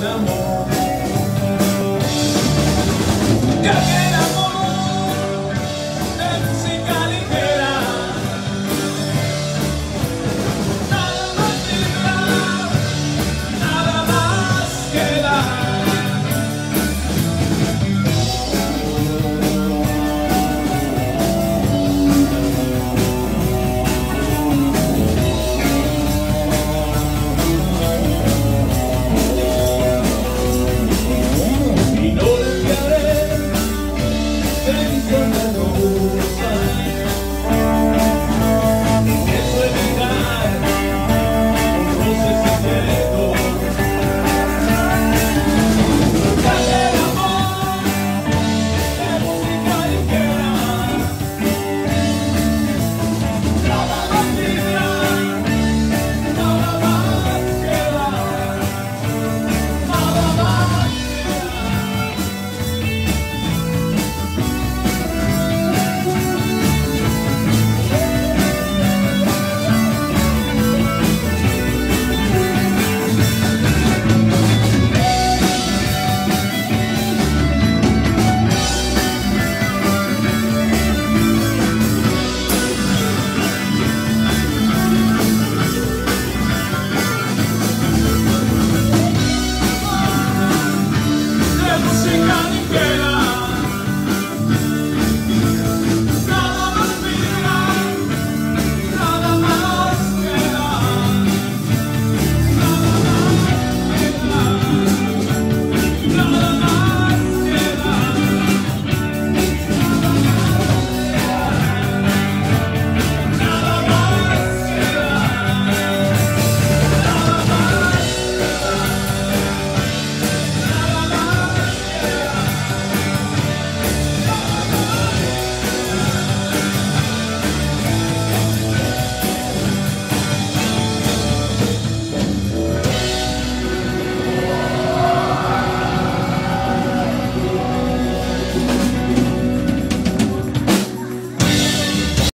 in the morning.